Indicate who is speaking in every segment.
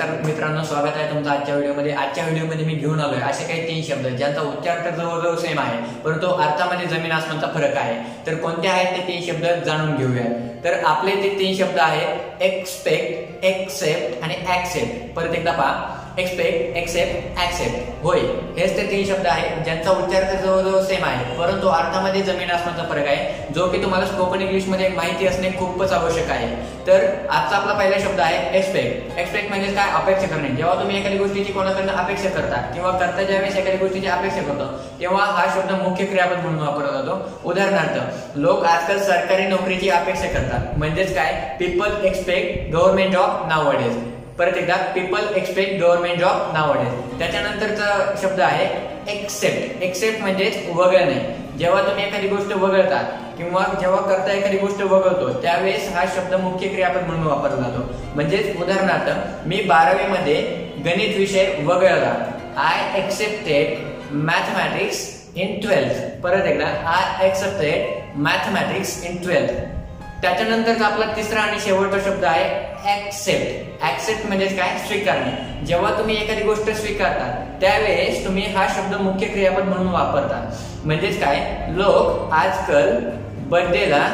Speaker 1: नमस्कार मित्रांनो स्वागत आहे तुमचं आजच्या व्हिडिओमध्ये. आजच्या व्हिडिओमध्ये मी घेऊन आलोय असे काही तीन शब्द ज्यांचा उच्चार तर जवळजवळ सेम आहे परंतु अर्थामध्ये जमीन आसमानचा फरक आहे. तर कोणते आहेत ते तीन शब्द जाणून घेऊया तर आपले ते तीन शब्द आहेत एक्सपेक्ट एक्सेप्ट आणि ऍक्सेप्ट परत एकदा पहा. एक्सपेक्ट एक्सेप्ट ऍक्सेप्ट होय. हेच ते तीन शब्द आहेत ज्यांचा उच्चार तर जवळजवळ सेम आहे. परंतु अर्थामध्ये जमीन आसमानचा फरक आहे जो की तुम्हाला स्पोकन इंग्लिशमध्ये माहिती असणे खूपच आवश्यक आहे. तर आजचा आपला पहिला शब्द आहे एक्सपेक्ट एक्सपेक्ट म्हणजे काय? अपेक्षा करणे. जेव्हा तुम्ही एखाद्या गोष्टीची कोणाकडनं अपेक्षा करता किंवा करता ज्यावेळेस एखाद्या गोष्टीची अपेक्षा करतो तेव्हा हा शब्द मुख्य क्रियापद म्हणून वापरला जातो. उदाहरणार्थ लोक आजकाल सरकारी नोकरीची अपेक्षा करतात. म्हणजेच काय? पीपल एक्सपेक्ट गव्हर्नमेंट जॉब नाव परत एकदा पीपल एक्सपेक्ट गव्हर्नमेंट जॉब नावडेल त्याच्यानंतरचा शब्द आहे एक्सेप्ट एक्सेप्ट म्हणजेच वगळणे. जेव्हा तुम्ही एखादी गोष्ट वगळता किंवा जेव्हा करता एखादी गोष्ट वगळतो त्यावेळेस हा शब्द मुख्य क्रियापद म्हणून वापरला जातो. म्हणजेच उदाहरणार्थ मी बारावी मध्ये गणित विषय वगळला. I excepted mathematics in twelfth परत एकदा I excepted mathematics in twelfth त्याच्यानंतरचा आपला तिसरा आणि शेवटचा शब्द आहे ऍक्सेप्ट ऍक्सेप्ट म्हणजे काय? स्वीकारणे. जेव्हा तुम्ही एखादी गोष्ट स्वीकारता त्यावेळेस तुम्ही हा शब्द मुख्य क्रियापद म्हणून वापरता म्हणजेच काय? लोक आजकाल बर्थडेला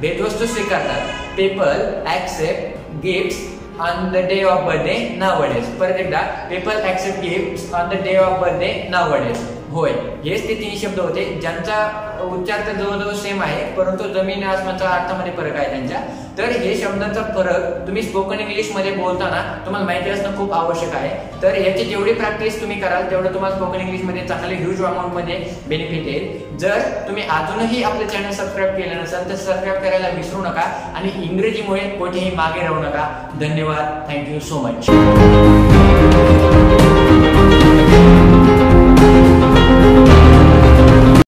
Speaker 1: भेटवस्तू स्वीकारतात. People accept gift on the day of birthday नाव परत एकदा people accept gift on the day of birthday नाव होय. हेच ते तीन शब्द होते. ज्यांचा उच्चार तर जवळजवळ सेम आहे परंतु जमीन आसमानचा अर्थामध्ये फरक आहे त्यांच्या तर हे शब्दांचा फरक तुम्ही स्पोकन इंग्लिशमध्ये बोलताना तुम्हाला माहिती असणं खूप आवश्यक आहे. तर याची जेवढी प्रॅक्टिस तुम्ही कराल तेवढं तुम्हाला स्पोकन इंग्लिशमध्ये चांगले ह्यूज अमाऊंटमध्ये बेनिफिट येईल. जर तुम्ही अजूनही आपलं चॅनल सबस्क्राईब केलं नसेल तर सबस्क्राईब करायला विसरू नका आणि इंग्रजीमुळे कोठेही मागे राहू नका. धन्यवाद. Thank you so much